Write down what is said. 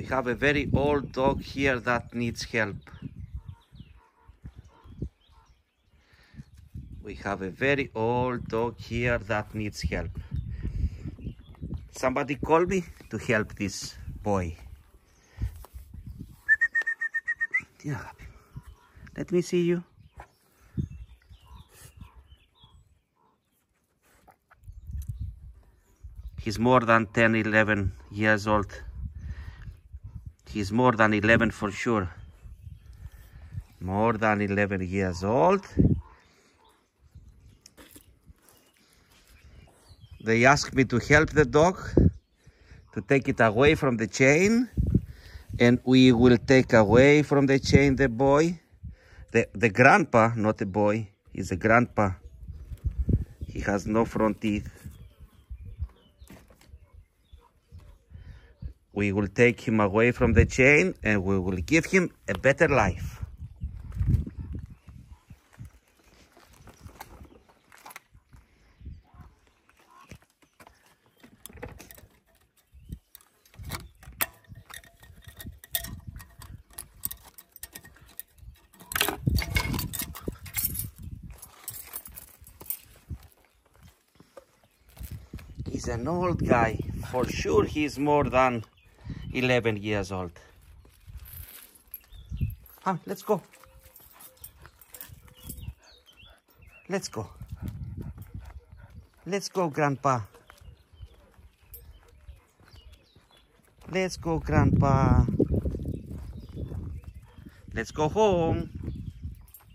We have a very old dog here that needs help. We have a very old dog here that needs help. Somebody call me to help this boy. Let me see you. He's more than 10, 11 years old. He's more than 11 for sure. More than 11 years old. They asked me to help the dog to take it away from the chain and we will take away from the chain the boy the the grandpa not the boy he's a grandpa he has no front teeth we will take him away from the chain and we will give him a better life He's an old guy. For sure he's more than 11 years old. Come, let's go. Let's go. Let's go, Grandpa. Let's go, Grandpa. Let's go home.